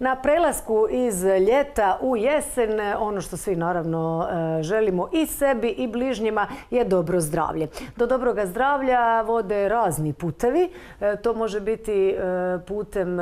Na prelasku iz ljeta u jesen, ono što svi naravno e, želimo i sebi i bližnjima je dobro zdravlje. Do dobroga zdravlja vode razni putevi. E, to može biti e, putem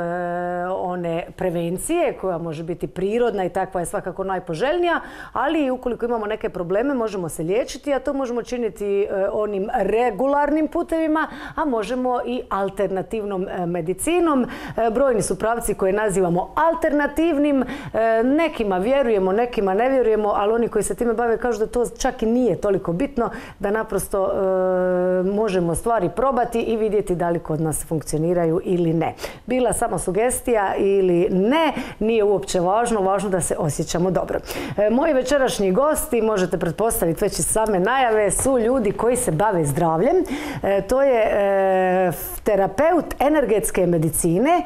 one prevencije koja može biti prirodna i takva je svakako najpoželjnija, ali ukoliko imamo neke probleme možemo se liječiti, a to možemo činiti onim regularnim putevima, a možemo i alternativnom medicinom. Brojni su pravci koje nazivamo alternativnim. E, nekima vjerujemo, nekima ne vjerujemo, ali oni koji se time bave kažu da to čak i nije toliko bitno, da naprosto e, možemo stvari probati i vidjeti da li kod nas funkcioniraju ili ne. Bila samo sugestija ili ne, nije uopće važno, važno da se osjećamo dobro. E, moji večerašnji gosti, možete pretpostaviti već iz same najave, su ljudi koji se bave zdravljem. To je terapeut energetske medicine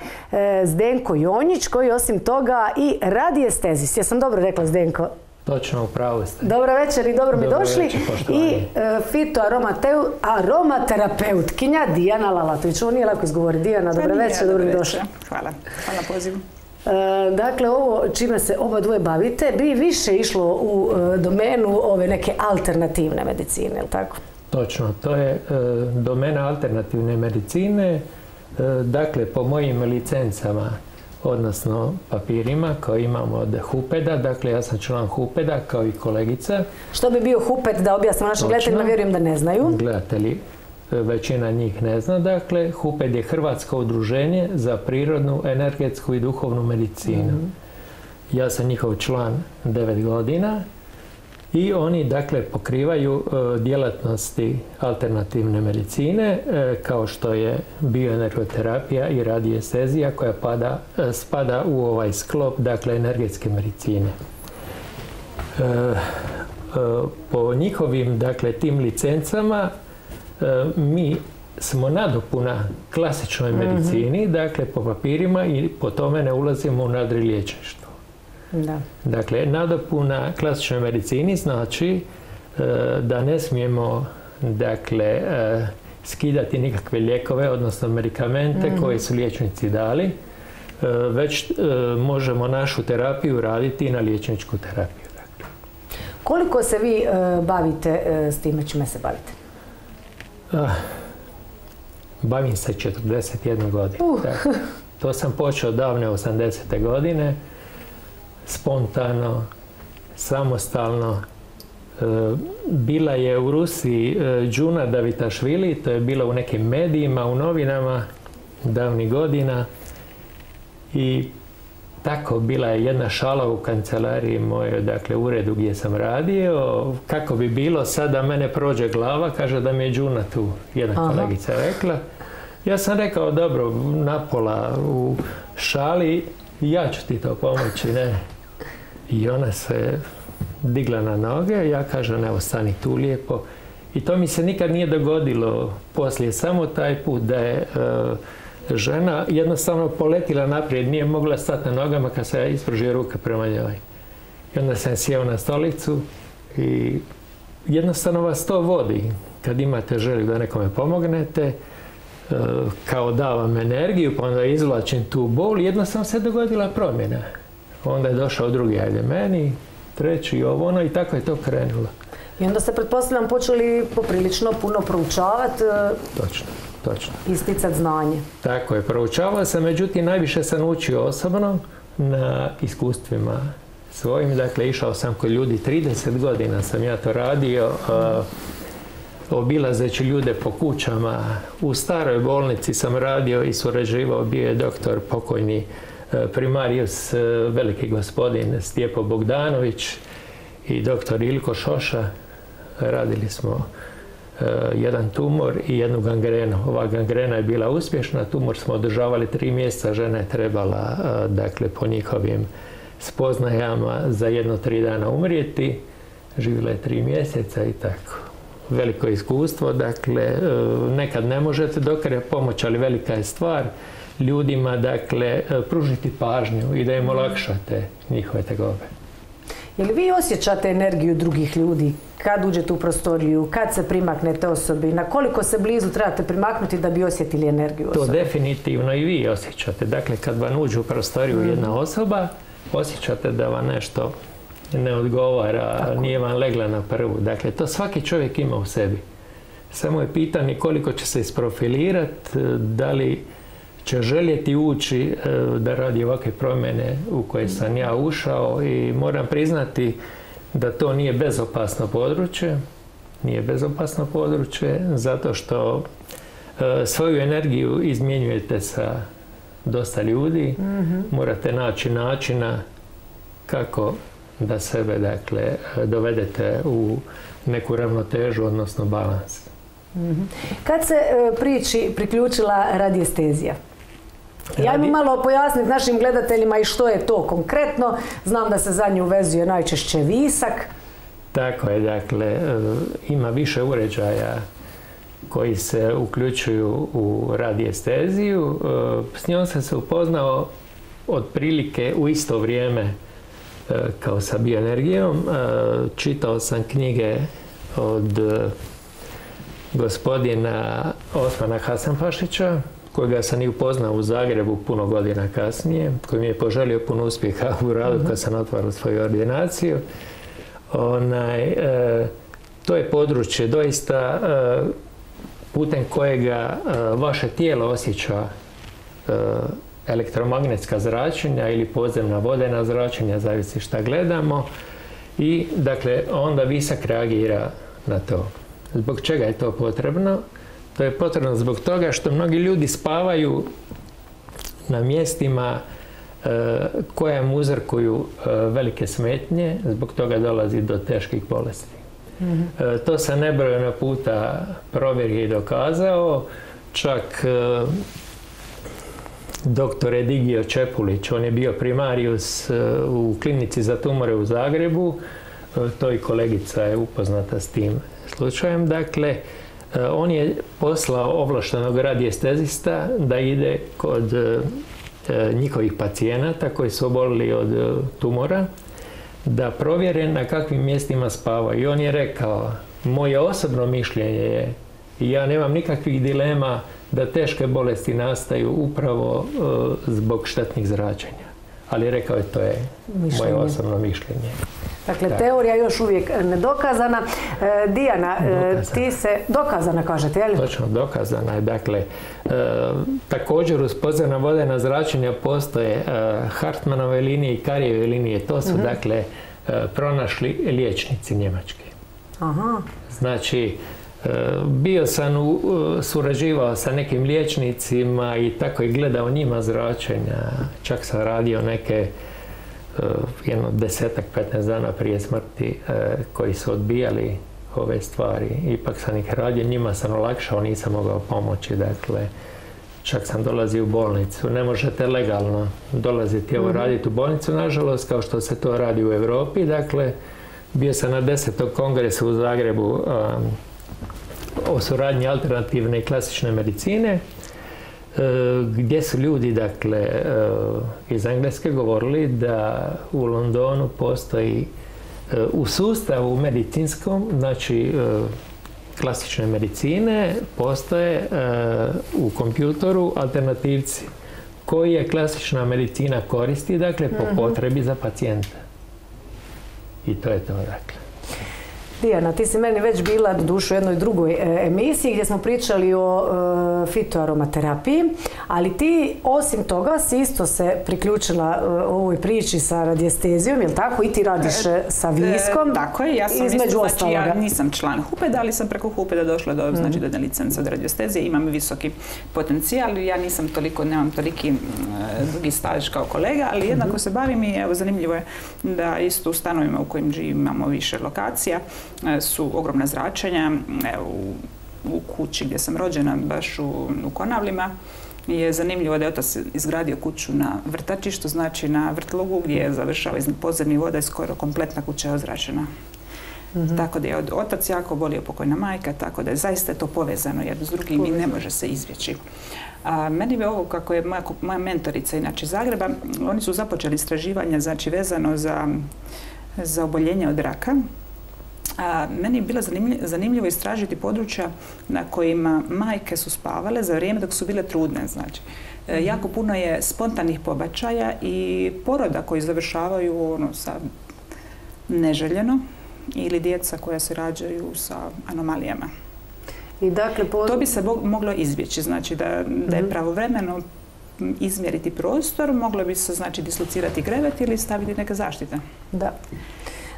Zdenko Jonjić koji osim toga i radi estezis. Ja sam dobro rekla Zdenko? Točno, upravo ste. Dobro večer i dobro mi došli. I e, fitoaromaterapeutkinja Dijana Lalatović. Ovo nije lako izgovoriti. Dijana, dobro večer, dobro mi došli. Hvala. Hvala pozivu. E, dakle, ovo čime se oba dvoje bavite bi više išlo u e, domenu ove neke alternativne medicine, je tako? Točno, to je domena alternativne medicine. Dakle, po mojim licencama odnosno papirima koje imamo od Hupeda. Dakle, ja sam član Hupeda kao i kolegica. Što bi bio Huped, da objasnimo našim gledateljima, vjerujem da ne znaju. Gledatelji, većina njih ne zna. Dakle, Huped je Hrvatsko udruženje za prirodnu, energetsku i duhovnu medicinu. Mhm. Ja sam njihov član devet godina i oni dakle pokrivaju e, djelatnosti alternativne medicine e, kao što je bioenergoterapija i radiestezija koja pada, e, spada u ovaj sklop dakle energetske medicine. Po njihovim dakle tim licencama mi smo nadopuna klasičnoj mhm. medicini, dakle po papirima i po tome ne ulazimo u nadriliječništvo. Da. Dakle, nadopuna klasičnoj medicini znači e, da ne smijemo dakle, e, skidati nikakve lijekove, odnosno medikamente mm. koje su liječnici dali, e, već možemo našu terapiju raditi na liječničku terapiju. Dakle. Koliko se vi bavite s time čime se bavite? Ah, bavim se 41 godine. Uh. To sam počeo davne 80. godine spontano, samostalno. E, bila je u Rusiji e, Džuna Davitašvili, to je bilo u nekim medijima, u novinama davnih godina i tako bila je jedna šala u kancelariji mojoj, dakle uredu gdje sam radio. Kako bi bilo sada mene prođe glava, kaže da mi je Džuna tu, jedna kolegica rekla. Ja sam rekao, dobro, napola u šali, ja ću ti to pomoći, ne. I ona se digla na noge, ja kažem evo stani tu lijepo. I to mi se nikad nije dogodilo poslije, samo taj put da je e, žena jednostavno poletila naprijed, nije mogla stati na nogama kad se ispružio ruke prema njoj. I onda sam sjeo na stolicu i jednostavno vas to vodi. Kad imate želju da nekome pomognete, e, kao da vam energiju, pa onda izvlačim tu bol, jednostavno se dogodila promjena. Onda je došao drugi, ajde meni, treći, ovo ono i tako je to krenulo. I onda ste, pretpostavljam, počeli poprilično puno proučavati. E, točno, točno. Isticati znanje. Tako je, proučavao sam, međutim, najviše sam učio osobno na iskustvima svojim. Dakle, išao sam kod ljudi, 30 godina sam ja to radio, obilazeći ljude po kućama. U staroj bolnici sam radio i surađivao, bio je doktor pokojni E, primarius e, veliki gospodin Stjepo Bogdanović i doktor Ilko Šoša. Radili smo e, jedan tumor i jednu gangrenu. Ova gangrena je bila uspješna, tumor smo održavali tri mjeseca, žena je trebala dakle po njihovim spoznajama za jedno tri dana umrijeti. Živjela je tri mjeseca i tako. Veliko iskustvo, dakle nekad ne možete dok je pomoć, ali velika je stvar ljudima dakle pružiti pažnju i da im olakšate njihove tegobe. Je li vi osjećate energiju drugih ljudi kad uđete u prostoriju, kad se primaknete osobi, na koliko se blizu trebate primaknuti da bi osjetili energiju osobe? To definitivno i vi osjećate. Dakle, kad vam uđe u prostoriju mm. jedna osoba, osjećate da vam nešto ne odgovara, nije vam legla na prvu. Dakle, to svaki čovjek ima u sebi. Samo je pitanje koliko će se isprofilirati, da li će željeti ući e, da radi ovakve promjene u koje sam ja ušao i moram priznati da to nije bezopasno područje. Nije bezopasno područje zato što e, svoju energiju izmjenjujete sa dosta ljudi. Mhm. Morate naći načina kako da sebe dakle dovedete u neku ravnotežu, odnosno balans. Mhm. Kad se e, priči priključila Ja mi malo pojasniti našim gledateljima i što je to konkretno. Znam da se za nju vezuje najčešće visak. Tako je, dakle, e, ima više uređaja koji se uključuju u radijesteziju. E, s njom sam se upoznao otprilike u isto vrijeme e, kao sa bioenergijom. Čitao sam knjige od gospodina Osmana Hasanpašića kojega sam i upoznao u Zagrebu puno godina kasnije, koji mi je poželio puno uspjeha u radu kad sam otvarao svoju ordinaciju. E, to je područje doista e, putem kojega e, vaše tijelo osjeća elektromagnetska zračenja ili podzemna vodena zračenja, zavisi šta gledamo. I dakle, onda visak reagira na to. Zbog čega je to potrebno? To je potrebno zbog toga što mnogi ljudi spavaju na mjestima e, koja mu uzrkuju e, velike smetnje, zbog toga dolazi do teških bolesti. Mhm. E, to sam nebrojeno puta provjerio i dokazao. Čak doktor Edigio Čepulić, on je bio primarius u klinici za tumore u Zagrebu, to i kolegica je upoznata s tim slučajem. Dakle, E, on je poslao ovlaštenog radijestezista da ide kod e, e, njihovih pacijenata koji su obolili od tumora da provjere na kakvim mjestima spavaju. I on je rekao, moje osobno mišljenje je, ja nemam nikakvih dilema da teške bolesti nastaju upravo zbog štetnih zračenja. Ali rekao je, to je moje osobno mišljenje. Dakle, teorija još uvijek nedokazana. E, Dijana, e, ti se... Dokazana, kažete, je li? Točno, dokazana je. Dakle, e, također uz podzemna vodena zračenja postoje Hartmanove linije i Karijeve linije. To su, mhm. dakle, pronašli liječnici njemački. Aha. Znači, bio sam surađivao sa nekim liječnicima i tako i gledao njima zračenja. Čak sam radio neke jedno desetak, 15 dana prije smrti eh, koji su odbijali ove stvari. Ipak sam ih radio, njima sam olakšao, nisam mogao pomoći. Dakle, čak sam dolazio u bolnicu. Ne možete legalno dolaziti ovo mhm. raditi u bolnicu, nažalost, kao što se to radi u Europi. Dakle, bio sam na desetog kongresu u Zagrebu eh, o suradnji alternativne i klasične medicine gdje su ljudi dakle e, iz Engleske govorili da u Londonu postoji e, u sustavu medicinskom, znači klasične medicine, postoje u kompjutoru alternativci koji je klasična medicina koristi, dakle, po mhm. potrebi za pacijenta. I to je to, dakle. Dijana, ti si meni već bila do dušu u jednoj drugoj e, emisiji gdje smo pričali o e, fitoaromaterapiji, ali ti osim toga si isto se priključila e, ovoj priči sa radijestezijom, jel tako? I ti radiš sa viskom. tako je, ja sam između znači, ja nisam član HUPED, ali sam preko HUPED-a došla do, znači, do licence od radiostezije, imam visoki potencijal, ja nisam toliko, nemam toliki dugi staž kao kolega, ali jednako mhm. se bavim i evo zanimljivo je da isto u stanovima u kojim živim imamo više lokacija, E, su ogromna zračenja. u, u kući gdje sam rođena, baš u, u Konavlima, je zanimljivo da je otac izgradio kuću na vrtačištu, znači na vrtlogu gdje je završao iz podzemnih voda i skoro kompletna kuća je ozračena. Mhm. Tako da je od otac jako volio pokojna majka, tako da je zaista to povezano jedno s drugim i ne može se izvjeći. A meni je ovo, kako je moja, moja mentorica inače Zagreba, oni su započeli istraživanja, znači vezano za za oboljenje od raka. A, meni je bilo zanimljivo istražiti područja na kojima majke su spavale za vrijeme dok su bile trudne. Znači, e, mhm. jako puno je spontanih pobačaja i poroda koji završavaju ono, sa neželjeno ili djeca koja se rađaju sa anomalijama. I dakle, To bi se moglo izbjeći, znači da, da je mhm. pravovremeno izmjeriti prostor, moglo bi se znači dislocirati krevet ili staviti neke zaštite. Da.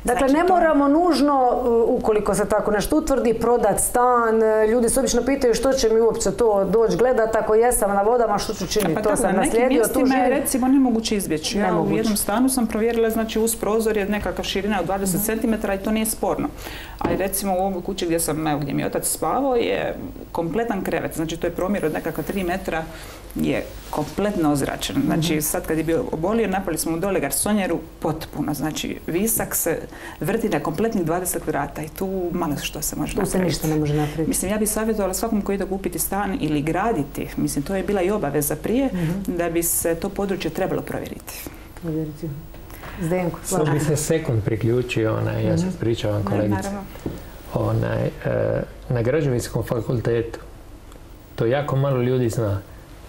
Dakle, ne moramo nužno, ukoliko se tako nešto utvrdi, prodat stan. Ljudi se obično pitaju što će mi uopće to doći gledat ako jesam na vodama, što ću činiti. Pa to sam naslijedio, tu je recimo nemoguće izbjeći. Ja u jednom stanu sam provjerila, znači uz prozor je nekakva širina od 20 cm i to nije sporno. Ali recimo u ovoj kući gdje sam, evo, gdje mi otac spavao je kompletan krevet. Znači to je promjer od nekakva 3 metra je kompletno ozračen. Znači mhm. sad kad je bio obolio, napali smo mu dole garsonjeru potpuno. Znači visak se vrti na kompletnih 20 vrata i tu malo što se može napraviti. Tu se ništa ne može napraviti. Mislim, ja bih savjetovala svakom koji ide kupiti stan ili graditi, mislim, to je bila i obaveza prije, mhm. da bi se to područje trebalo provjeriti. Provjeriti. Zdenko, Samo bi se sekund priključio, onaj, ja se mhm. pričavam kolegice. Onaj, e, na građevinskom fakultetu, to jako malo ljudi zna,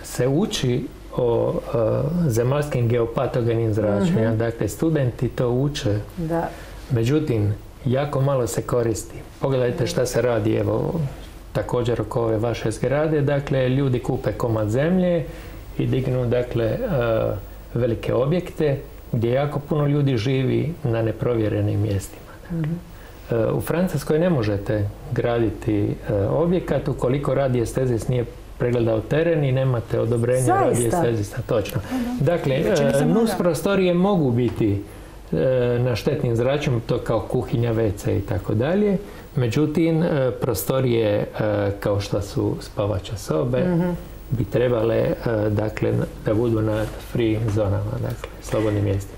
se uči o e, zemaljskim geopatogenim zračenjima. Dakle, studenti to uče. Da. Međutim, jako malo se koristi. Pogledajte šta se radi, evo, također oko ove vaše zgrade. Dakle, ljudi kupe komad zemlje i dignu, dakle, e, velike objekte gdje jako puno ljudi živi na neprovjerenim mjestima. Mhm. E, u Francuskoj ne možete graditi objekat ukoliko radi stezis nije pregledao teren i nemate odobrenja radi stezisa. Točno. Dakle, nus prostorije mogu biti E, na štetnim zračima, to kao kuhinja, WC i tako dalje. Međutim, e, prostorije e, kao što su spavače sobe mhm. bi trebale dakle, da budu na free zonama, dakle, slobodnim mjestima.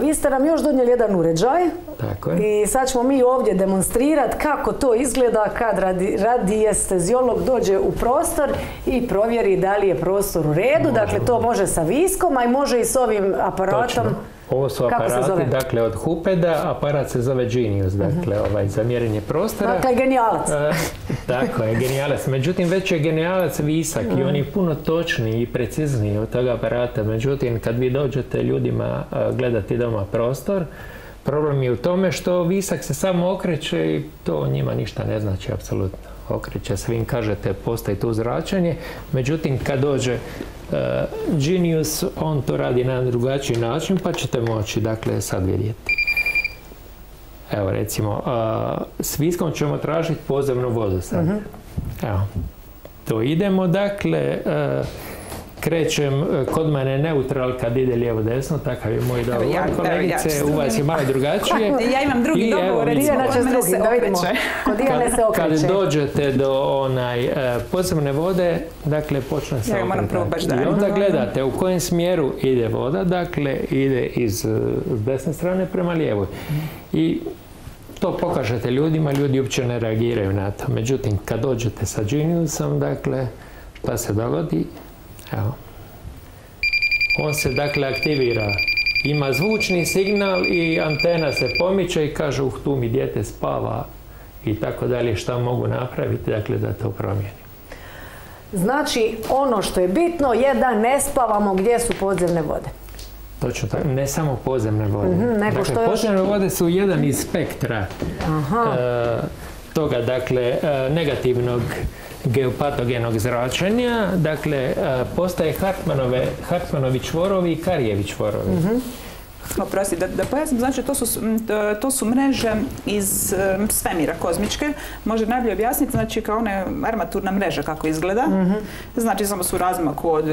Vi ste nam još donijeli jedan uređaj Tako je. i sad ćemo mi ovdje demonstrirati kako to izgleda kad radi, radiesteziolog dođe u prostor i provjeri da li je prostor u redu. Dakle, to može sa viskom, a i može i s ovim aparatom. Ovo su aparati, dakle, od Hupeda, aparat se zove Genius, dakle, uh ovaj, za mjerenje prostora. Dakle, genijalac. Tako je, genijalac. Međutim, već je genijalac visak i on je puno točniji i precizniji od toga aparata. Međutim, kad vi dođete ljudima gledati doma prostor, problem je u tome što visak se samo okreće i to njima ništa ne znači, apsolutno. Okreće se, vi kažete, postoji tu zračenje, međutim, kad dođe Genius, on to radi na drugačiji način, pa ćete moći, dakle, sad vidjeti. Evo, recimo, s viskom ćemo tražiti pozemnu vodu sad. Mhm. Evo, to idemo, dakle, e, krećem e, kod mene neutral kad ide lijevo desno, takav je moj dogovor. Ja, kolegice, u vas je malo drugačije. ja imam drugi dogovor, recimo, kod mene se okreće. Kod se okreće. Kad dođete do onaj e, podzemne vode, dakle počne se ja moram I onda gledate u kojem smjeru ide voda, dakle ide iz desne strane prema lijevoj. I to pokažete ljudima, ljudi uopće ne reagiraju na to. Međutim, kad dođete sa Geniusom, dakle, šta se dogodi? Evo. On se dakle aktivira. Ima zvučni signal i antena se pomiče i kaže uh, tu mi dijete spava i tako dalje šta mogu napraviti dakle da to promijeni. Znači ono što je bitno je da ne spavamo gdje su podzemne vode. Točno tako, ne samo podzemne vode. Mm dakle, podzemne vode su jedan iz spektra e, toga, dakle, e, negativnog geopatogenog zračenja, dakle, e, postaje Hartmanovi čvorovi i Karijevi čvorovi. Mm Oprosti, da, da pojasnim, znači to su, to su mreže iz svemira kozmičke. Može najbolje objasniti, znači kao one armaturna mreža kako izgleda. Mhm. Znači samo su razmaku od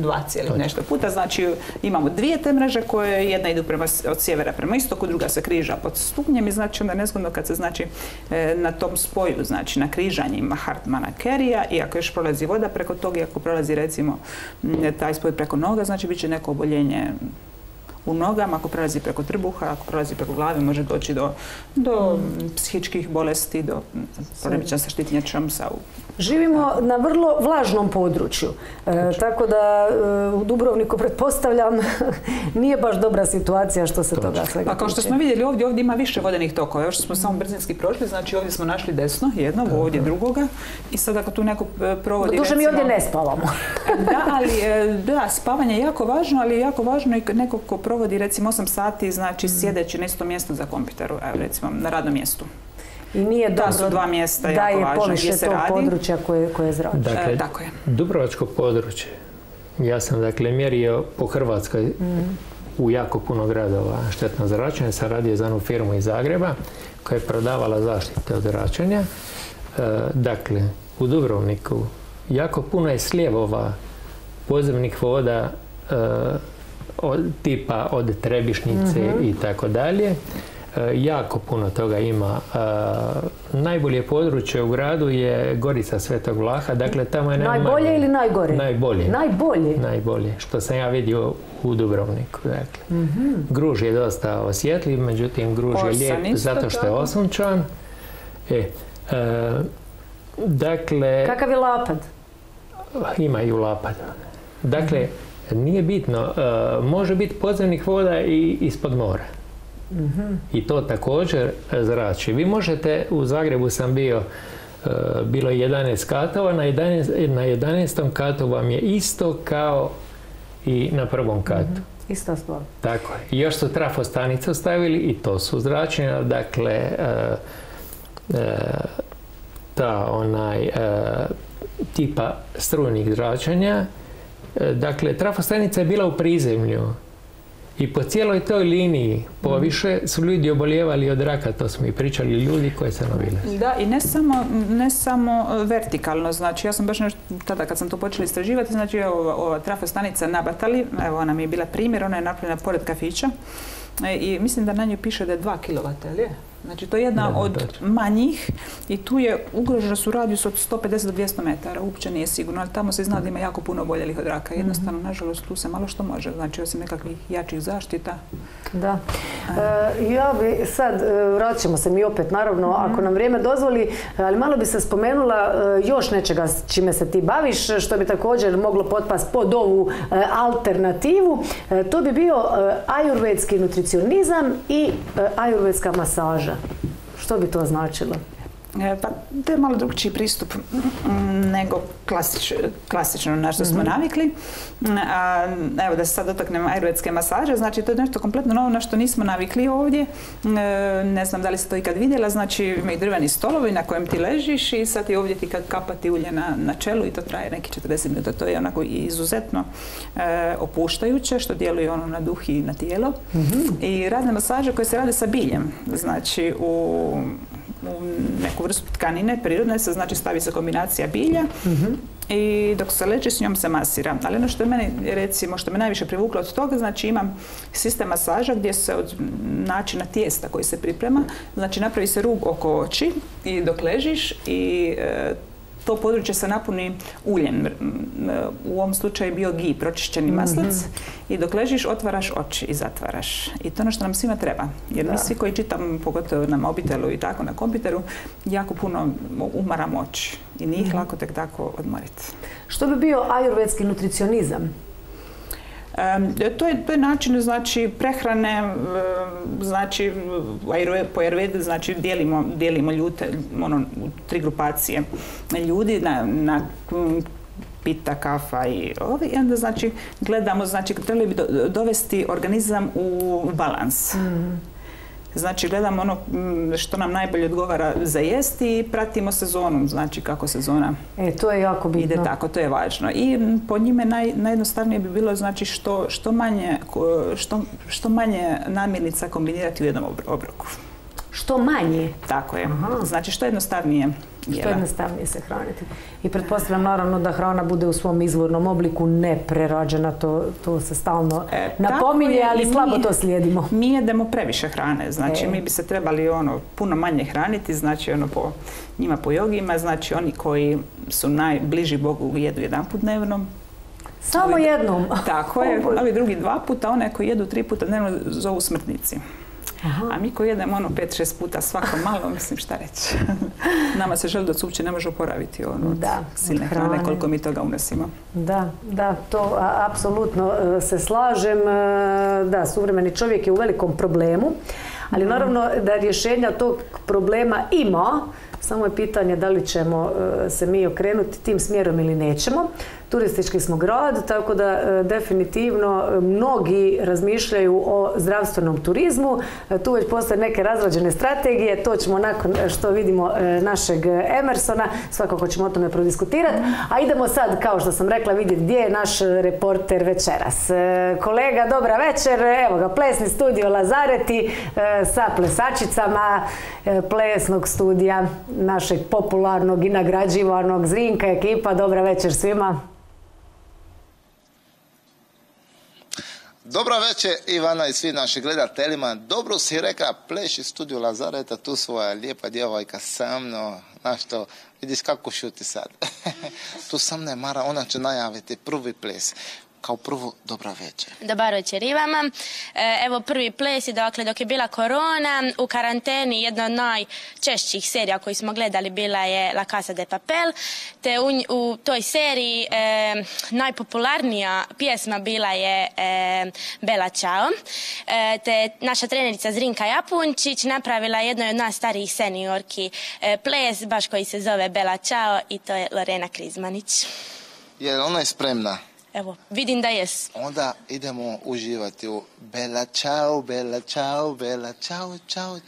dva cijeli nešto puta. Znači imamo dvije te mreže koje jedna idu prema, od sjevera prema istoku, druga se križa pod stupnjem i znači onda je nezgodno kad se znači e, na tom spoju, znači na križanjima Hartmana Kerija i ako još prolazi voda preko toga i ako prolazi recimo taj spoj preko noga, znači bit će neko oboljenje u nogama, ako prelazi preko trbuha, ako prelazi preko glave, može doći do, do mm. psihičkih bolesti, do poremeća sa štitnjačom, sa Živimo na vrlo vlažnom području, e, tako da e, u Dubrovniku pretpostavljam nije baš dobra situacija što se toga svega Pa kao što smo vidjeli ovdje, ovdje ima više vodenih tokova. Još smo samo brzinski prošli, znači ovdje smo našli desno jednog, ovdje drugoga i sad ako tu neko e, provodi... Duže mi ovdje ne spavamo. da, ali da, spavanje je jako važno, ali je jako važno i neko ko provodi recimo 8 sati, znači mm. sjedeći na isto mjesto za kompjuteru, evo recimo na radnom mjestu. I nije dobro su dva mjesta da je poviše tog područja koje, koje zrači. Dakle, e, tako je. Dubrovačko područje. Ja sam dakle mjerio po Hrvatskoj mm. u jako puno gradova štetno zračenje. Sam radio za jednu firmu iz Zagreba koja je prodavala zaštite od zračenja. E, dakle, u Dubrovniku jako puno je slijevova podzemnih voda e, od, tipa od Trebišnice mhm. i tako dalje. E, jako puno toga ima. E, najbolje područje u gradu je Gorica Svetog Vlaha, dakle tamo je Najbolje ili najgore? Najbolje. Najbolje? Najbolje, što sam ja vidio u Dubrovniku. Dakle. Mhm. Gruž je dosta osjetljiv, međutim gruž je lijep zato što je osunčan. E, e, dakle... Kakav je lapad? Ima i u lapad. Dakle, nije bitno. može biti podzemnih voda i ispod mora. I to također zrači. Vi možete, u Zagrebu sam bio, e, bilo je 11 katova, na 11, na 11. katu vam je isto kao i na prvom katu. mm Ista stvar. Tako je. I još su trafostanice stavili i to su zračenja, dakle e, e, ta onaj tipa strujnih zračenja. Dakle, trafostanica je bila u prizemlju i po cijeloj toj liniji poviše su ljudi obolijevali od raka, to smo i pričali ljudi koji se novile. Da, i ne samo, ne samo e, vertikalno, znači ja sam baš nešto, tada kad sam to počela istraživati, znači ova, ova trafostanica na Batali, evo ona mi je bila primjer, ona je napravljena pored kafića e, i mislim da na njoj piše da je 2 kW, je? Znači to je jedna od manjih i tu je ugrožena su radijus od 150 do 200 metara, uopće nije sigurno, ali tamo se zna da ima jako puno oboljelih od raka. Mhm. Jednostavno, nažalost, tu se malo što može, znači osim nekakvih jačih zaštita. Da. E, ja bi sad, e, vratit ćemo se mi opet, naravno, mhm. ako nam vrijeme dozvoli, ali malo bi se spomenula e, još nečega s čime se ti baviš, što bi također moglo potpast pod ovu alternativu. To bi bio ajurvedski nutricionizam i ajurvedska masaža. Što bi to značilo? E, pa to je malo drugčiji pristup mm, nego klasično na što smo mhm. navikli. A, evo da se sad dotaknem ajurvedske masaže, znači to je nešto kompletno novo na što nismo navikli ovdje. E, ne znam da li ste to ikad vidjela, znači imaju drveni stolovi na kojem ti ležiš i sad ti ovdje ti kad kapati ulje na, na čelu i to traje neki 40 minuta. To je onako izuzetno e, opuštajuće što djeluje ono na duh i na tijelo. Mhm. I razne masaže koje se rade sa biljem. Znači u u neku vrstu tkanine prirodne se znači stavi se kombinacija bilja mhm. i dok se leči s njom se masira. Ali ono što je meni recimo što me najviše privuklo od toga znači imam sistem masaža gdje se od načina tijesta koji se priprema znači napravi se rug oko oči i dok ležiš i e, to područje se napuni uljem. U ovom slučaju je bio gi, pročišćeni maslac. I dok ležiš, otvaraš oči i zatvaraš. I to je ono što nam svima treba. Jer mi svi koji čitam, pogotovo na mobitelu i tako na kompiteru, jako puno umaramo oči. I nije ih mhm. lako tek tako odmoriti. Što bi bio ajurvedski nutricionizam? To, je, način znači prehrane, znači po Ayurvedu znači dijelimo, dijelimo ljute ono, tri grupacije ljudi na, pita, kafa i ovi. I onda znači gledamo, znači trebali bi dovesti organizam u balans. Mhm. Znači gledamo ono mm, što nam najbolje odgovara za jesti i pratimo sezonu, znači kako sezona e, to je jako bitno. ide tako, to je važno. I po njime naj, najjednostavnije bi bilo znači što, što, manje, što, što manje namirnica kombinirati u jednom obroku. Što manje? Tako je. Znači što jednostavnije što jednostavnije se hraniti. I pretpostavljam naravno da hrana bude u svom izvornom obliku ne prerađena, to, to se stalno e, napominje, ali slabo to slijedimo. Mi jedemo previše hrane, znači e. mi bi se trebali ono puno manje hraniti, znači ono po njima po jogima, znači oni koji su najbliži Bogu jedu jedan put dnevno, Samo jednom. Tako je, ali drugi dva puta, one koji jedu tri puta dnevno zovu smrtnici. A mi koji jedemo ono pet, šest puta svako malo, mislim šta reći. Nama se želudac uopće ne može oporaviti ono da, silne hrane koliko mi toga unosimo. Da, da, to apsolutno e, se slažem. E, da, suvremeni čovjek je u velikom problemu, ali mhm. naravno da rješenja tog problema ima, samo je pitanje da li ćemo e, se mi okrenuti tim smjerom ili nećemo. Turistički smo grad, tako da e, definitivno e, mnogi razmišljaju o zdravstvenom turizmu. Tu već postoje neke razrađene strategije, to ćemo nakon što vidimo našeg Emersona, svakako ćemo o tome prodiskutirati. A idemo sad, kao što sam rekla, vidjeti gdje je naš reporter večeras. Kolega, dobra večer, evo ga, plesni studio Lazareti sa plesačicama plesnog studija našeg popularnog i nagrađivanog Zrinka ekipa. Dobra večer svima. Dobra večer Ivana i svi naši gledateljima. Dobro si rekla, pleši studio Lazareta, tu svoja lijepa djevojka sa mnom. Znaš to, vidiš kako šuti sad. tu sam ne mara, ona će najaviti prvi ples kao prvo dobra večer. Dobar večer i vama. E, evo prvi ples je dakle dok je bila korona u karanteni jedna od najčešćih serija koju smo gledali bila je La Casa de Papel te u, toj seriji e, najpopularnija pjesma bila je e, Bela Ćao te naša trenerica Zrinka Japunčić napravila jednoj od nas starijih seniorki ples baš koji se zove Bela Ćao i to je Lorena Krizmanić. Je ona je spremna? Evo, vidim da jes. Onda idemo uživati u Bela čao, Bela čao, Bela čao, čao,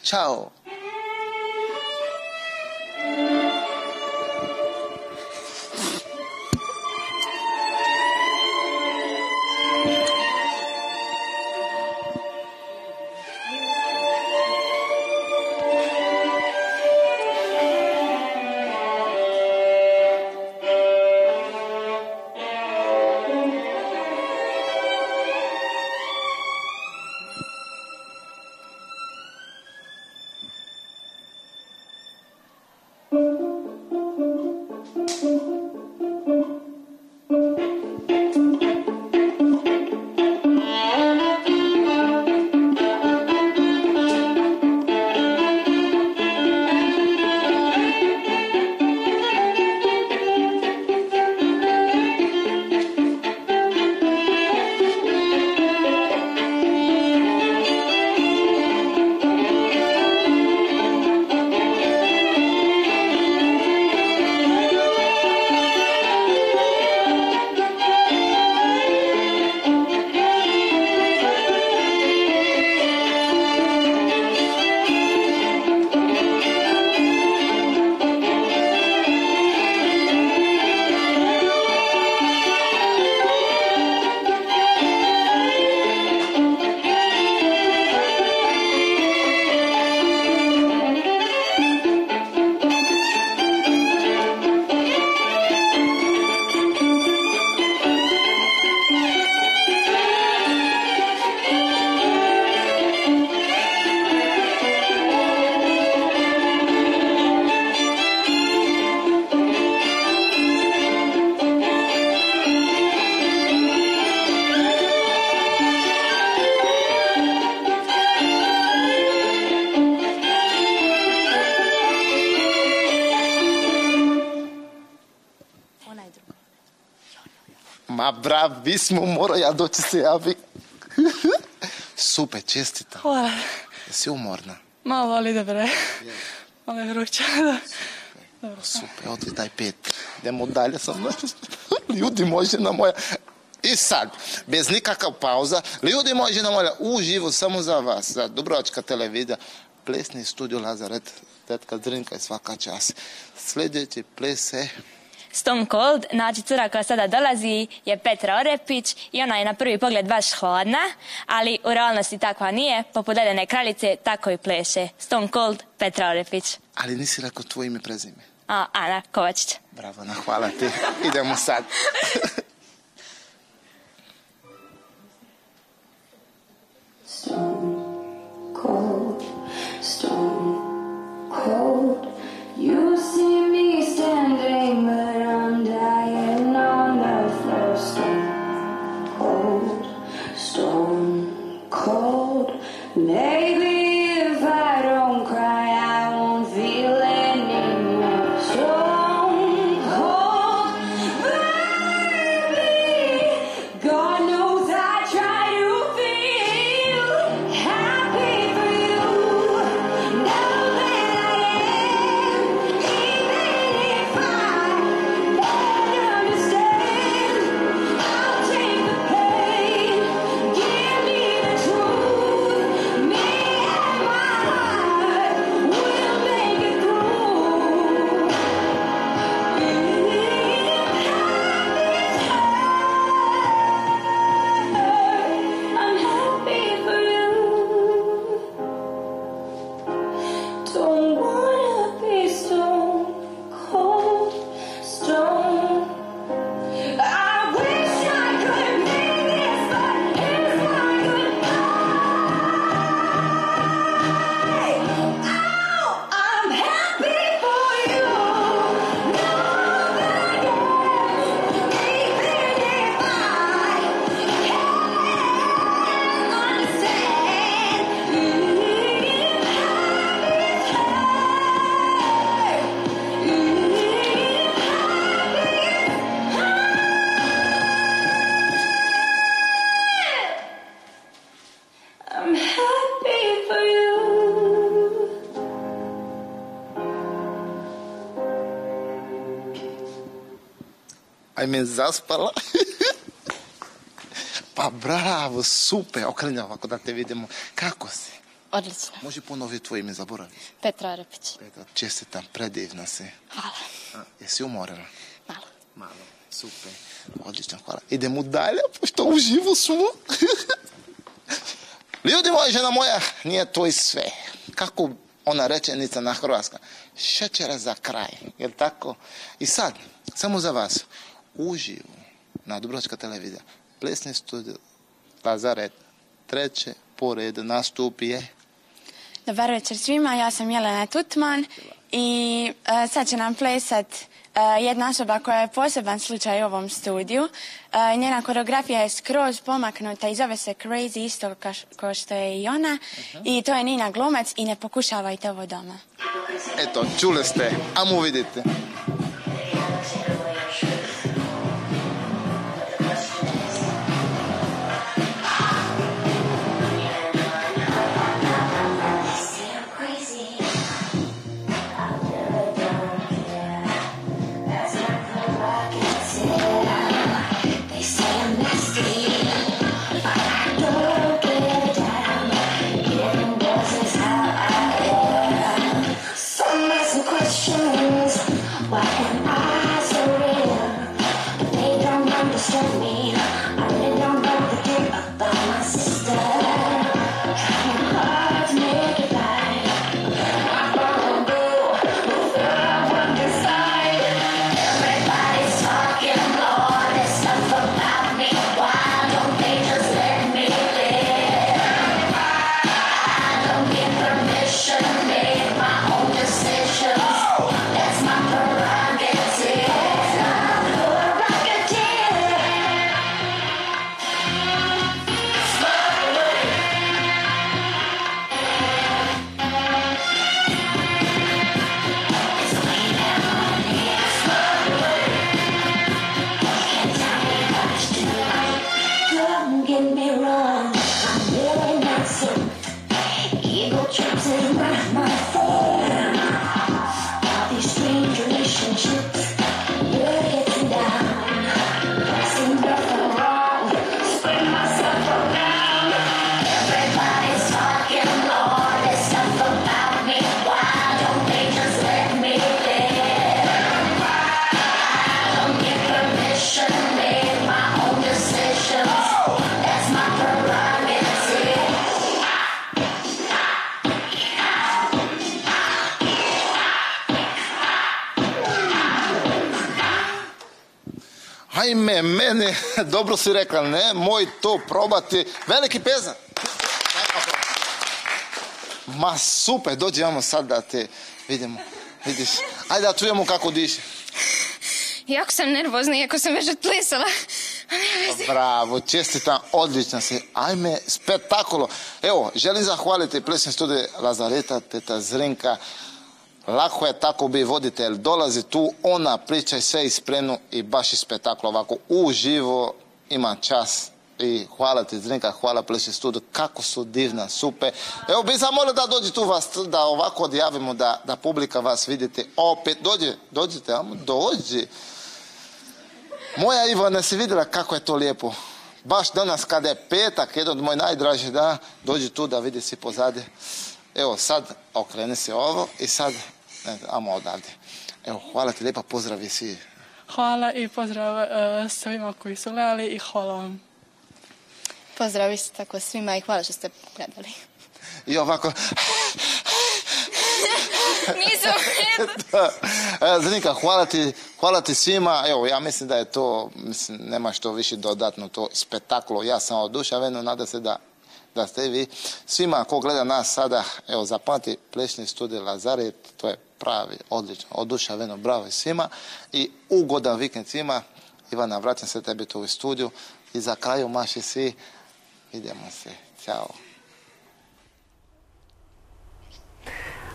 čao. bravíssimo, moro ja doći se javi. Super, čestita. Hvala. Jesi umorna? Malo, ali dobro je. Malo je vruća, da. Dobro. Super, ti daj pet. Idemo dalje sam. Ljudi moji, žena moja. I sad, bez nikakav pauza, ljudi moji, žena moja, uživo samo za vas, za Dubrovačka televizija, plesni studio Lazaret, tetka Drinka i svaka čas. Sljedeći ples se Stone Cold, znači cura koja sada dolazi je Petra Orepić i ona je na prvi pogled baš hladna, ali u realnosti takva nije, poput ledene kraljice tako i pleše. Stone Cold, Petra Orepić. Ali nisi rekao tvoje ime prezime? A, Ana Kovačić. Bravo, na hvala ti. Idemo sad. Aj me zaspala. pa bravo, super. Okreni ovako da te vidimo. Kako si? Odlično. Može ponoviti tvoje ime, zaboravi. Petra Arapić. Petra, čestitam, predivna si. Hvala. A, jesi umorena? Malo. Malo. Super. Odlično, hvala. Idemo dalje, pošto uživo smo. Ljudi moji, žena moja, nije to i sve. Kako ona rečenica na hrvatska? Šećera za kraj, jel tako? I sad, samo za vas, uživo na Dubrovačka televizija, plesni studio Lazaret, treće po redu nastup je Dobar večer svima, ja sam Jelena Tutman i e, sad će nam plesat e, jedna osoba koja je poseban slučaj u ovom studiju. E, njena koreografija je skroz pomaknuta i zove se Crazy isto kao što je i ona i to je Nina Glumac i ne pokušavajte ovo doma. Eto, čuli ste, amo vidite. Mene, dobro si rekla, ne, moj to probati. Veliki pezan. Ma super, dođi vamo sad da te vidimo. Vidiš, ajde da čujemo kako diše. Jako sam nervozna, iako sam već odplesala. Bravo, čestitam, odlična si. Ajme, spektakulo. Evo, želim zahvaliti plesni studij Lazareta, teta Zrinka. Lako je tako bi voditelj. Dolazi tu, ona priča i sve ispremno i baš je spektaklo ovako uživo ima čas i hvala ti Zrinka, hvala plesni studij, kako su divna, super. Evo bi zamolio da dođe tu vas, da ovako odjavimo, da, da publika vas vidite. Opet, dođe, dođite, amo, dođi. Moja Ivana si vidjela kako je to lijepo. Baš danas kada je petak, jedan od moj najdraži da dođi tu da vidi si pozadje. Evo sad okreni se ovo i sad, ne, amo odavde. Evo, hvala ti lijepa, pozdravi svi. Hvala i pozdrav e, svima koji su gledali i hvala vam. Pozdrav isto tako svima i hvala što ste gledali. I ovako, Nisam Zrinka, hvala ti, hvala ti svima. Evo, ja mislim da je to, mislim, nema što više dodatno, to spektaklo. Ja sam oduševljen, nada se da, da ste vi. Svima ko gleda nas sada, evo, zapamati plesni studij Lazaret, to je pravi, odlično, oduševljeno, bravo i svima. I ugodan vikend svima. Ivana, vraćam se tebi tu u studiju. I za kraju, maši svi, idemo se. Ćao.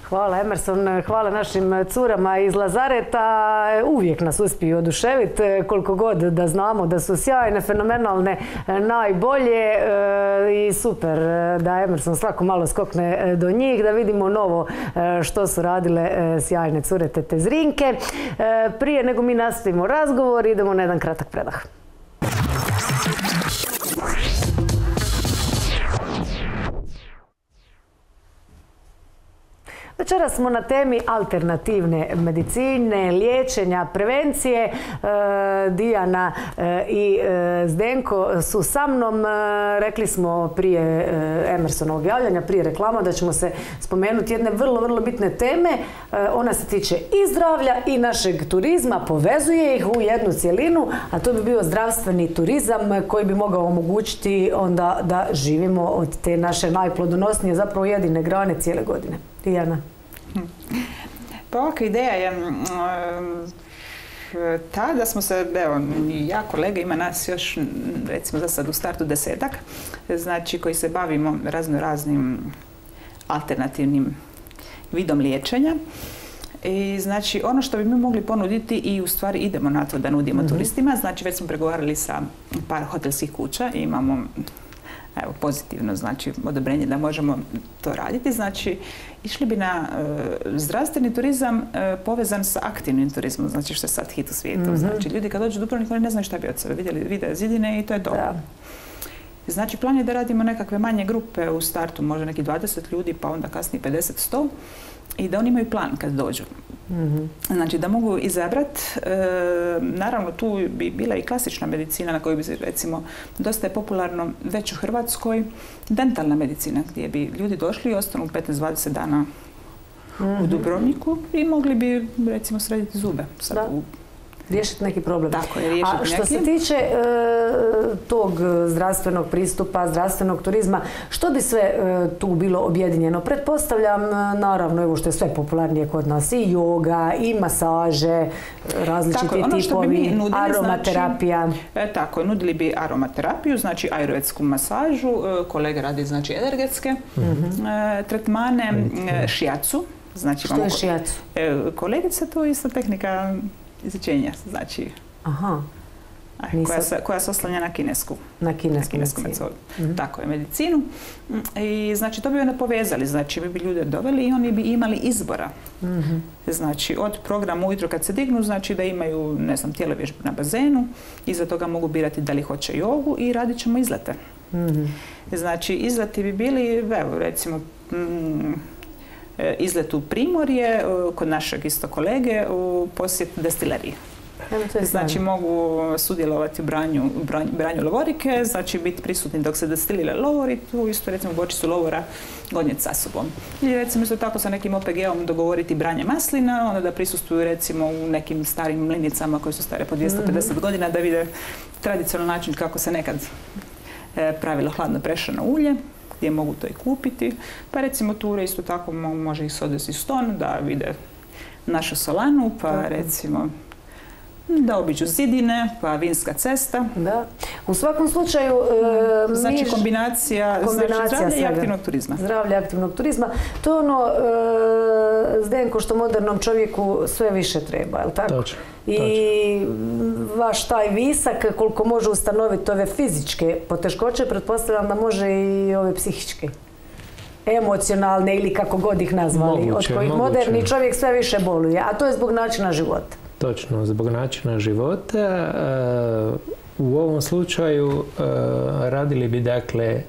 Hvala Emerson, hvala našim curama iz Lazareta. Uvijek nas uspiju oduševiti, koliko god da znamo da su sjajne, fenomenalne, najbolje e, i super da Emerson svako malo skokne do njih, da vidimo novo e, što su radile e, sjajne cure Tete Zrinke. Prije nego mi nastavimo razgovor, idemo na jedan kratak predah. Večeras smo na temi alternativne medicine, liječenja, prevencije. E, Dijana e, i e, Zdenko su sa mnom. Rekli smo prije Emersonovog javljanja, prije reklama da ćemo se spomenuti jedne vrlo, vrlo bitne teme. Ona se tiče i zdravlja i našeg turizma, povezuje ih u jednu cjelinu, a to bi bio zdravstveni turizam koji bi mogao omogućiti onda da živimo od te naše najplodonosnije, zapravo jedine grane cijele godine. Dijana. Pa ovakva ideja je mm, e, ta da smo se, evo, ja kolega, ima nas još, mm, recimo za sad u startu desetak, znači koji se bavimo razno raznim alternativnim vidom liječenja. I znači ono što bi mi mogli ponuditi i u stvari idemo na to da nudimo turistima, znači već smo pregovarali sa par hotelskih kuća i imamo evo, pozitivno znači odobrenje da možemo to raditi. Znači, išli bi na e, zdravstveni turizam e, povezan sa aktivnim turizmom, znači što je sad hit u svijetu. Znači, ljudi kad dođu u Dubrovnik, oni ne znaju šta bi od sebe vidjeli, vide zidine i to je to. Znači, plan je da radimo nekakve manje grupe u startu, možda neki 20 ljudi, pa onda kasnije 50-100 i da oni imaju plan kad dođu. Znači da mogu izabrat, e, naravno tu bi bila i klasična medicina na kojoj bi se recimo dosta je popularno već u Hrvatskoj dentalna medicina gdje bi ljudi došli i ostanu 15-20 dana u Dubrovniku i mogli bi recimo srediti zube sad u riješiti neki problem. Tako je, riješiti A što neki. se tiče e, tog zdravstvenog pristupa, zdravstvenog turizma, što bi sve e, tu bilo objedinjeno? Pretpostavljam, e, naravno, evo što je sve popularnije kod nas, i joga, i masaže, različiti Tako ono što bi mi tipovi, nudili, aromaterapija. Znači, e, tako nudili bi aromaterapiju, znači ajurvedsku masažu, e, kolega radi znači energetske e, tretmane, šijacu. Znači, Što je šijacu? E, kolegica, to je isto tehnika izlječenja, znači Aha, koja, se, koja se oslanja na kinesku na na kinesku medicinu. metodu. Tako je, medicinu. I znači to bi onda povezali, znači mi bi ljude doveli i oni bi imali izbora. Znači od programa ujutro kad se dignu, znači da imaju, ne znam, tjelovježbu na bazenu, iza toga mogu birati da li hoće jogu i radit ćemo izlete. Znači izleti bi bili, evo recimo, mm, izlet u Primorje, e, kod našeg isto kolege, u posjet destileriji. Evo, to je Znači mogu sudjelovati u branju, branju, branju lovorike, znači biti prisutni dok se destilira lovor i tu isto recimo bočicu lovora donijeti sa sobom. Ili recimo isto tako sa nekim OPG-om dogovoriti branje maslina, onda da prisustvuju recimo u nekim starim mlinicama koje su stare po 250 godina da vide tradicionalni način kako se nekad e, pravilo hladno prešano ulje gdje mogu to i kupiti. Pa recimo ture isto tako mo- može ih se odvesti ston da vide našu solanu, pa recimo Da obiđu zidine, pa vinska cesta. Da. U svakom slučaju... e, Znači mi- kombinacija, znači zdravlja i aktivnog turizma. Zdravlja i aktivnog turizma. To je ono, e, Zdenko, što modernom čovjeku sve više treba, je li tako? Točno, I vaš taj visak, koliko može ustanoviti ove fizičke poteškoće, pretpostavljam da može i ove psihičke. Emocionalne ili kako god ih nazvali, Moguće, od kojih moguće. moderni čovjek sve više boluje, a to je zbog načina života. Točno, zbog načina života. e, U ovom slučaju e, radili bi dakle, e,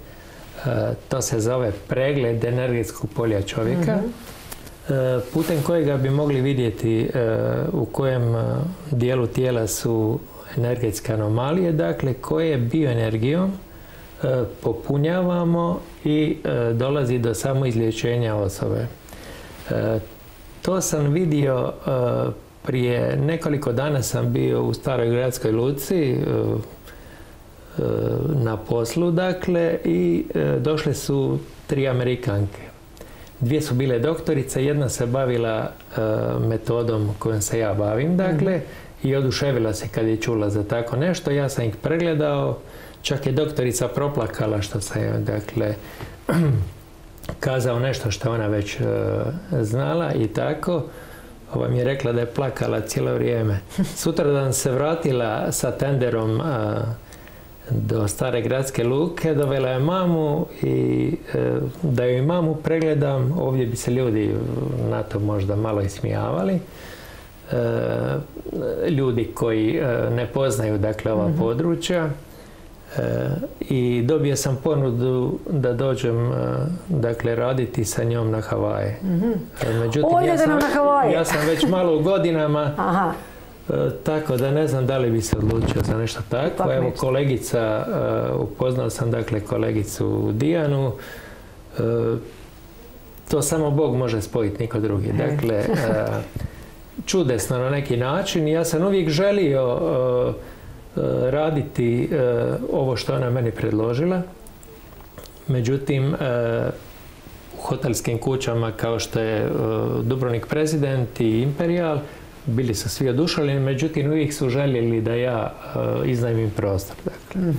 to se zove pregled energetskog polja čovjeka, e, putem kojega bi mogli vidjeti e, u kojem e, dijelu tijela su energetske anomalije, dakle koje bioenergijom e, popunjavamo i e, dolazi do samoizlječenja osobe. E, To sam vidio e, prije nekoliko dana sam bio u Staroj gradskoj luci e, e, na poslu, dakle, i e, došle su tri Amerikanke. Dvije su bile doktorice, jedna se bavila e, metodom kojom se ja bavim, dakle, i oduševila se kad je čula za tako nešto. Ja sam ih pregledao, čak je doktorica proplakala što sam joj, dakle, kazao nešto što je ona već e, znala i tako. Ova mi je rekla da je plakala cijelo vrijeme. Sutradan se vratila sa tenderom do stare gradske luke, dovela je mamu i e, da joj mamu pregledam, ovdje bi se ljudi na to možda malo ismijavali. E, ljudi koji e, ne poznaju dakle ova područja E, i dobio sam ponudu da dođem dakle raditi sa njom na Havaje. E, Međutim, na Havaje. ja sam već malo u godinama Aha, tako da ne znam da li bi se odlučio za nešto tako. Evo kolegica, e, upoznao sam dakle kolegicu Dijanu, E, to samo Bog može spojiti, niko drugi. Dakle, e, čudesno na neki način. Ja sam uvijek želio e, e, raditi e, ovo što ona meni predložila. Međutim, e, u hotelskim kućama kao što je e, Dubrovnik Prezident i Imperial bili su svi oduševljeni, međutim uvijek su željeli da ja e, iznajmim prostor. Dakle,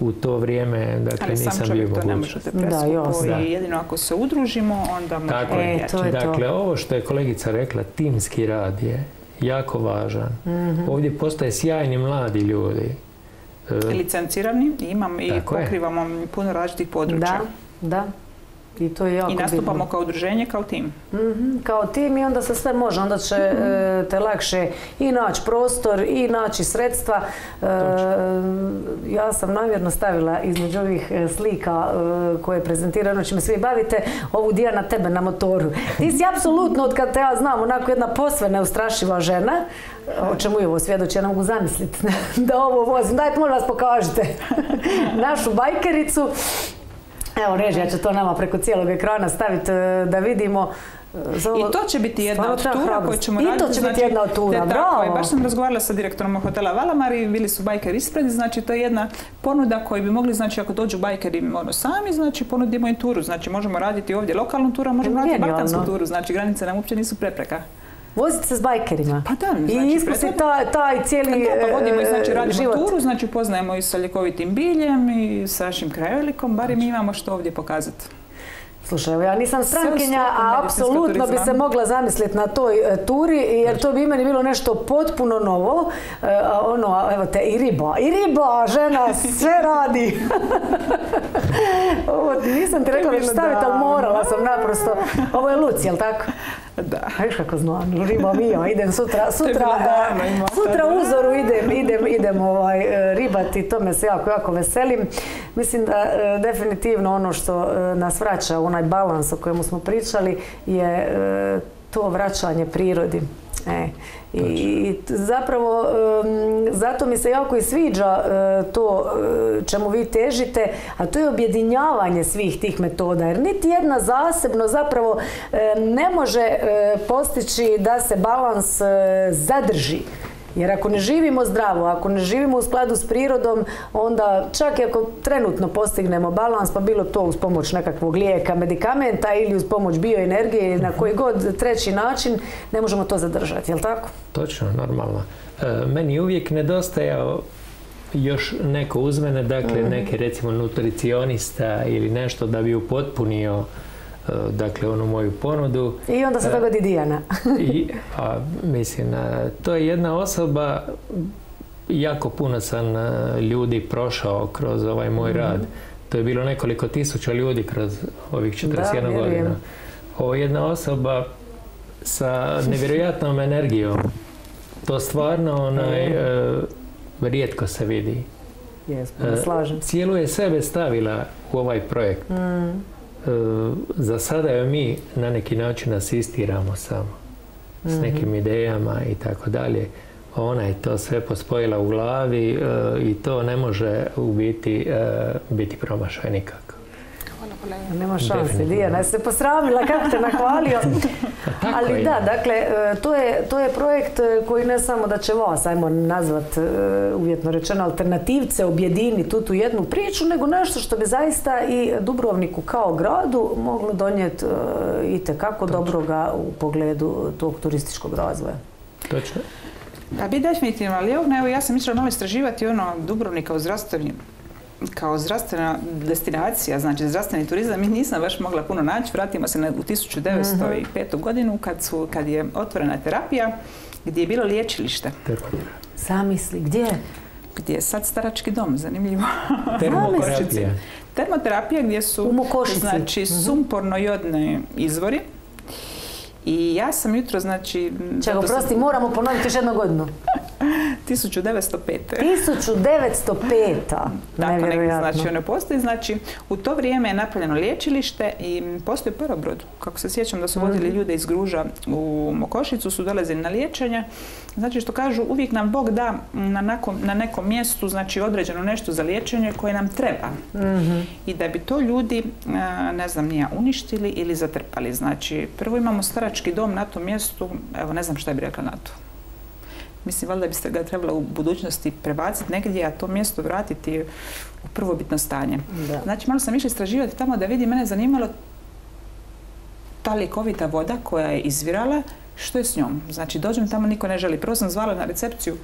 U to vrijeme dakle, Ali sam nisam bio čovjek to ne možete preskupo i jedino ako se udružimo, onda možemo Tako je. E, to je to. Dakle, ovo što je kolegica rekla, timski rad je jako važan. Mhm. Ovdje postoje sjajni mladi ljudi. Licencirani imam i je. pokrivamo puno različitih područja. da, da. I to je jako I nastupamo bitno. kao udruženje, kao tim. Mhm, kao tim i onda se sve može, onda će e, te lakše i naći prostor i naći sredstva. E, ja sam namjerno stavila između ovih e, slika e, koje prezentirano čime svi bavite, ovu Dijana tebe na motoru. Ti si apsolutno, od kad te ja znam, onako jedna posve neustrašiva žena, o čemu i ovo svjedoči, ja ne mogu zamisliti da ovo vozim. Dajte, molim vas, pokažite našu bajkericu. Evo, režija će to nama preko cijelog ekrana staviti e, da vidimo. E, I to će biti jedna od tura koju ćemo I raditi. to će biti jedna od tura, bravo. Baš sam razgovarala sa direktorom hotela Valamar i bili su bajkeri ispred. Znači, to je jedna ponuda koju bi mogli, znači, ako dođu bajkeri ono, sami, znači, ponudimo im turu. Znači, možemo raditi ovdje lokalnu turu, a možemo raditi balkansku turu. Znači, granice nam uopće nisu prepreka. Voziti se s bajkerima. Pa da, znači, I iskusiti prethodno- taj, taj cijeli Da, pa vodimo, e, znači, radimo život. turu, znači, poznajemo i sa ljekovitim biljem i sa našim krajolikom, barem mi imamo što ovdje pokazati. Slušaj, ja nisam strankinja, a apsolutno bi se mogla zamisliti na toj e, turi, jer to bi meni bilo nešto potpuno novo. E, ono, evo te, i riba, i riba, žena, sve radi. Ovo, nisam ti rekla da ću staviti, ali morala sam naprosto. Ovo je Luc, jel tako? Da. Viš kako znam, riba mija, idem sutra, sutra, e, sutra uzoru idem, idem, idem ovaj, e, ribati, tome se jako, jako veselim. Mislim da e, definitivno ono što nas vraća u onaj balans o kojemu smo pričali je to vraćanje prirodi. E, i, zapravo zato mi se jako i sviđa e, to e, čemu vi težite, a to je objedinjavanje svih tih metoda. Jer niti jedna zasebno zapravo e, ne može postići da se balans zadrži. Jer ako ne živimo zdravo, ako ne živimo u skladu s prirodom, onda čak i ako trenutno postignemo balans, pa bilo to uz pomoć nekakvog lijeka, medikamenta ili uz pomoć bioenergije ili na koji god treći način, ne možemo to zadržati, jel tako? Točno, normalno. E, meni uvijek nedostajao još neko uz mene, dakle neki recimo nutricionista ili nešto da bi upotpunio dakle onu moju ponudu. I onda se dogodi Dijana. I, a, mislim, a, to je jedna osoba, jako puno sam ljudi prošao kroz ovaj moj Mhm. rad. To je bilo nekoliko tisuća ljudi kroz ovih 41 Da, vjerujem. godina. Ovo je jedna osoba sa nevjerojatnom energijom. To stvarno onaj, e, rijetko se vidi. E, slažem. Cijelu je sebe stavila u ovaj projekt. Mm. E, za sada joj mi na neki način asistiramo samo s Mhm. nekim idejama i tako dalje. Ona je to sve pospojila u glavi e, i to ne može u biti e, biti promašaj nikako. Nema šanse. Dijana je se posramila kako te nahvalio. tako Ali je. da, dakle, e, to je, to je projekt e, koji ne samo da će vas, ajmo nazvat e, uvjetno rečeno, alternativce objediniti tu tu jednu priču, nego nešto što bi zaista i Dubrovniku kao gradu moglo donijeti i tekako dobroga u pogledu tog turističkog razvoja. Točno. Pa bi definitivno, ali evo, evo ja sam išla malo istraživati ono Dubrovnik kao zdravstveni kao zdravstvena destinacija, znači zdravstveni turizam, i nisam baš mogla puno naći. Vratimo se na, u 1905. godinu kad, su, kad je otvorena terapija, gdje je bilo liječilište, Zamisli, gdje? gdje je sad starački dom, zanimljivo. Termoterapija. Termoterapija gdje su U znači Mhm. sumporno-jodni izvori. I ja sam jutro, znači... Sam- prosti, moramo ponoviti još jednu godinu. 1905. 1905. Tako Nevjerojatno. znači ono postoji, znači u to vrijeme je napravljeno liječilište i postoji parobrod. Kako se sjećam da su vozili Mhm. ljude iz Gruža u Mokošicu, su dolazili na liječenje. Znači što kažu, uvijek nam Bog da na, nekom, na nekom mjestu, znači određeno nešto za liječenje koje nam treba. Mhm. I da bi to ljudi, a, ne znam, nije uništili ili zatrpali. Znači, prvo imamo starački dom na tom mjestu, evo ne znam šta bi rekla na to. Mislim, valjda biste ga trebala u budućnosti prebaciti negdje, a to mjesto vratiti u prvobitno stanje. Da. Znači, malo sam išla istraživati tamo da vidi, mene zanimalo ta likovita voda koja je izvirala, što je s njom? Znači, dođem tamo, niko ne želi. Prvo sam zvala na recepciju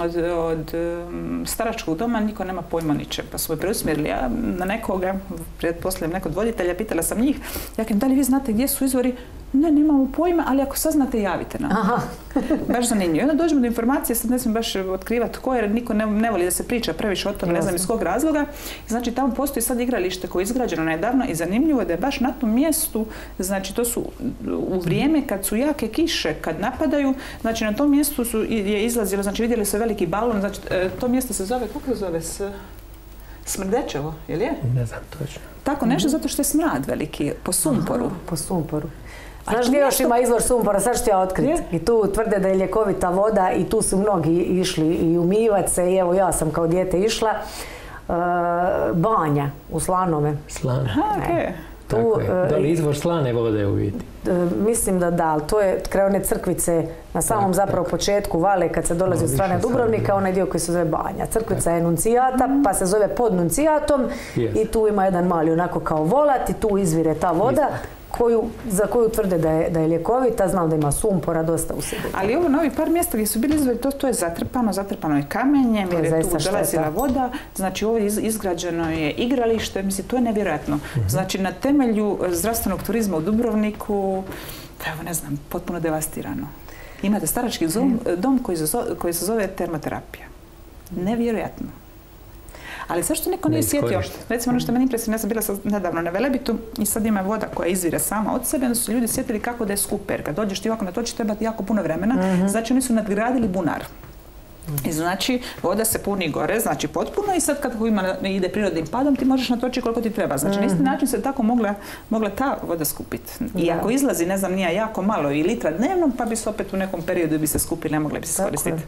od, od um, staračkog doma, niko nema pojma niče. Pa su me preusmjerili ja na nekoga, pretpostavljam nekog voditelja, pitala sam njih, ja kažem, da li vi znate gdje su izvori? Ne, nemamo pojma, ali ako saznate, javite nam. Aha. baš zanimljivo. I onda dođemo do informacije, sad ne smijem baš otkrivati tko je, jer niko ne, ne voli da se priča previše o tome, ne znam iz kog razloga. Znači tamo postoji sad igralište koje je izgrađeno nedavno i zanimljivo je da je baš na tom mjestu, znači to su u vrijeme kad su jake kiše, kad napadaju, znači na tom mjestu su, je izlazilo, znači vidjeli su veliki balon, znači e, to mjesto se zove, kako se zove, S, Smrdečevo, jel je? Ne znam točno. Tako nešto zato što je smrad veliki, po sumporu. Po sumporu. Znaš gdje još ima izvor sumpora, sad ću ti ja otkriti. I tu tvrde da je ljekovita voda i tu su mnogi išli i umivat se i evo ja sam kao dijete išla. E, banja u Slanome. Slana. Aha, okej. Tu, Tako je. e, Da li izvor slane vode u biti? E, Mislim da da, ali to je kraj one crkvice na samom Tako, zapravo početku vale kad se dolazi No, od strane Dubrovnika, onaj dio koji se zove Banja. Crkvica je nuncijata, pa se zove pod nuncijatom i tu ima jedan mali onako kao volat i tu izvire ta voda koju, za koju tvrde da je, da je ljekovita, znam da ima sumpora dosta u sebi. Ali ovo novi par mjesta gdje su bili izvori, to, to je zatrpano, zatrpano je kamenjem, jer je tu dolazila voda, znači ovo iz, izgrađeno je igralište, mislim, to je nevjerojatno. Mhm. Znači, na temelju e, zdravstvenog turizma u Dubrovniku, evo ne znam, potpuno devastirano. Imate starački zom- dom koji se, zo- koji se zove termoterapija. Nevjerojatno. Ali zašto niko nije sjetio? Recimo ono što meni impresivno, ja sam bila nedavno na Velebitu i sad ima voda koja izvire sama od sebe, onda su ljudi sjetili kako da je skuper. Kad dođeš ti ovako na to će trebati jako puno vremena, Mhm. znači oni su nadgradili bunar. I znači, voda se puni gore, znači potpuno i sad kad ima, ide prirodnim padom ti možeš natočiti koliko ti treba. Znači, na isti način se tako mogla, mogla ta voda skupiti. I Mhm. Ako izlazi, ne znam, nije jako malo i litra dnevno, pa bi se opet u nekom periodu bi se skupili, ne mogli bi se Tako je. koristiti.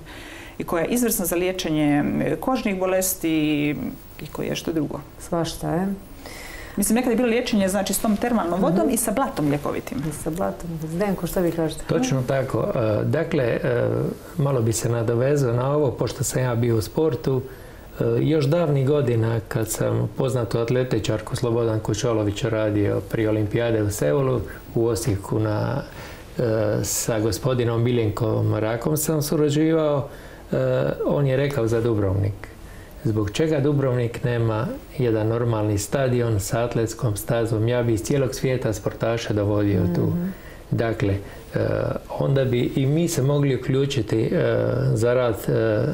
I koja je izvrsna za liječenje kožnih bolesti i koje je što drugo. Svašta je. Mislim, nekad je bilo liječenje znači, s tom termalnom vodom i sa blatom ljekovitim. I sa blatom. Zdenko, što vi kažete? Točno tako. E, Dakle, e, malo bi se nadovezao na ovo, pošto sam ja bio u sportu. e, Još davnih godina kad sam poznatu atletičarku Slobodanku Čolović radio prije olimpijade u Seulu, u Osijeku na, sa gospodinom Miljenkom Rakom sam surađivao, on je rekao za Dubrovnik. Zbog čega Dubrovnik nema jedan normalni stadion sa atletskom stazom? Ja bi iz cijelog svijeta sportaša dovodio tu. Dakle, e, onda bi i mi se mogli uključiti e, za rad e,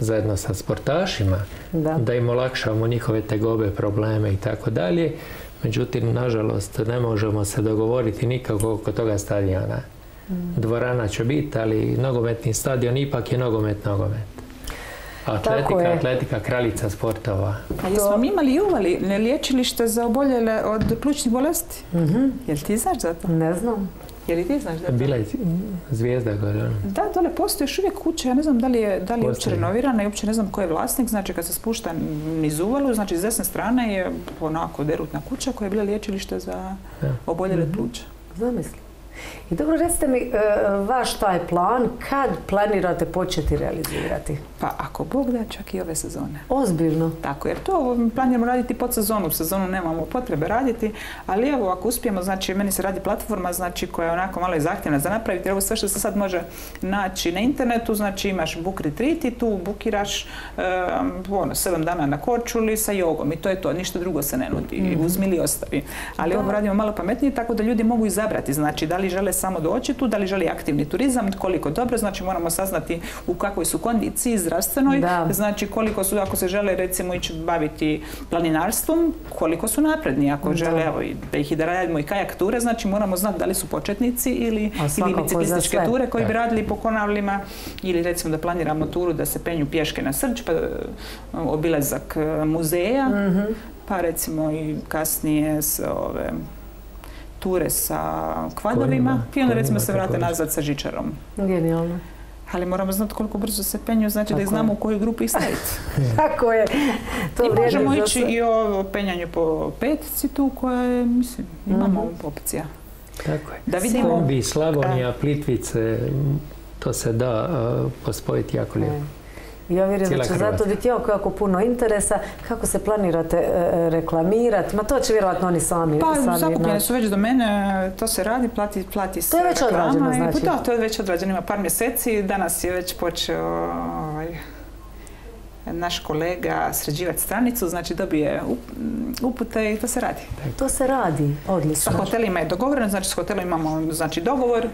zajedno sa sportašima, Da. im olakšamo njihove tegobe, probleme i tako dalje. Međutim, nažalost, ne možemo se dogovoriti nikako oko toga stadiona. Dvorana će biti, ali nogometni stadion ipak je nogomet, nogomet. Atletika, je. atletika, kraljica sportova. A jesmo mi imali i uvali liječilište za oboljele od plućnih bolesti? Jel ti znaš za to? Ne znam. Jel i ti znaš za to? Bila je zvijezda gore. ono. Da, dole postoji još uvijek kuća, ja ne znam da li je, da li je uopće renovirana i uopće ne znam ko je vlasnik, znači kad se spušta niz uvalu, znači s desne strane je onako derutna kuća koja je bila liječilište za Da. oboljele od pluća. Zamisli. I dobro, recite mi, e, vaš taj plan, kad planirate početi realizirati? Pa ako Bog da, čak i ove sezone. Ozbiljno. Tako, jer to planiramo raditi pod sezonu. U sezonu nemamo potrebe raditi, ali evo, ako uspijemo, znači, meni se radi platforma, znači, koja je onako malo i zahtjevna za napraviti, jer ovo sve što se sad može naći na internetu, znači, imaš book retreat i tu bukiraš um, ono, sedam dana na Korčuli sa jogom i to je to, ništa drugo se ne nudi, uzmi ili ostavi. Ali ovo radimo malo pametnije, tako da ljudi mogu izabrati, znači, da li žele samo doći tu, da li žele aktivni turizam, koliko dobro, znači, moramo saznati u kakvoj su kondiciji zdravstvenoj, Da. Znači koliko su, ako se žele recimo ići baviti planinarstvom, koliko su napredni. Ako žele evo, i da ih i da radimo i kajak ture, znači moramo znati da li su početnici ili, ili biciklističke ture koji bi radili po konavlima ili recimo da planiramo turu da se penju pješke na Srđ, pa obilazak e, muzeja, Mhm. pa recimo i kasnije s ove ture sa kvadovima i onda recimo se vrate nazad sa žičarom. Genijalno. Ali moramo znati koliko brzo se penju, znači da Tako ih je. znamo u koju grupu ih staviti. Tako je. To I možemo ići i o penjanju po petici tu koja je, mislim, imamo Mhm. opcija. Tako je. Da vidimo... Slavonija, Plitvice, to se da uh, pospojiti jako lijepo. Ja vjerujem da će zato biti jako, jako puno interesa. Kako se planirate e, reklamirati? Ma to će vjerojatno oni sami. Pa sami zakupljene su već do mene, to se radi, plati, plati se To je već odrađeno, znači? Da, to je već odrađeno, ima par mjeseci, danas je već počeo ovaj, naš kolega sređivati stranicu, znači dobije up- upute i to se radi. To se radi, Sa odlično. hotelima je dogovoreno, znači s hotelom imamo znači, dogovor,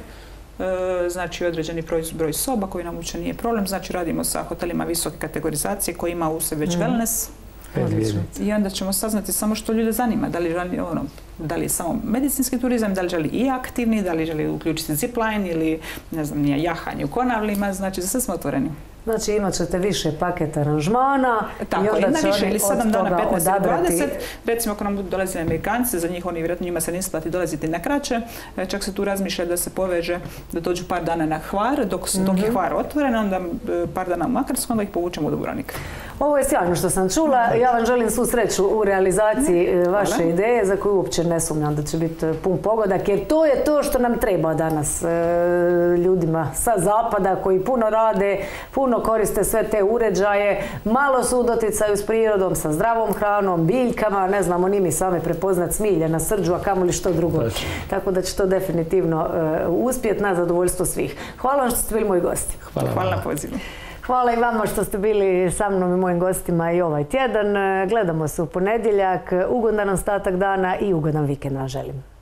znači određeni broj, broj soba koji nam uopće nije problem, znači radimo sa hotelima visoke kategorizacije koji ima u sebi već wellness Odlično. zvjezdica. i onda ćemo saznati samo što ljude zanima, da li želi ono, da li je samo medicinski turizam, da li želi i aktivni, da li želi uključiti zipline ili ne znam, nije jahanje u konavlima, znači za sve smo otvoreni. Znači imat ćete više paket aranžmana i Tako, onda jedna će više oni ili od 7 dana, toga 15 ili odabrati. 20. Recimo ako nam budu dolazili Amerikanci, za njih oni vjerojatno njima se ne isplati dolaziti na kraće. E, Čak se tu razmišlja da se poveže, da dođu par dana na Hvar, dok, su- dok je Hvar otvoren, onda e, par dana u Makarsku, onda ih povučemo u Dubrovnik. Ovo je sjajno što sam čula. Ja vam želim svu sreću u realizaciji e, vaše Hvala. ideje za koju uopće ne sumnjam da će biti pun pogodak jer to je to što nam treba danas ljudima sa zapada koji puno rade, puno koriste sve te uređaje, malo su u doticaju s prirodom, sa zdravom hranom, biljkama, ne znamo ni mi sami prepoznat smilje na srđu, a kamoli što drugo. Tako da će to definitivno e, uspjeti na zadovoljstvo svih. Hvala vam što ste bili moji gosti. Hvala, na pozivu. Hvala i vama što ste bili sa mnom i mojim gostima i ovaj tjedan. Gledamo se u ponedjeljak. Ugodan ostatak dana i ugodan vikend vam želim.